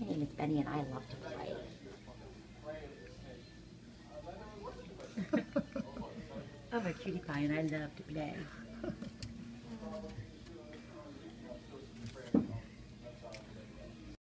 My name is Benny and I love to play. I'm a cutie pie and I love to play.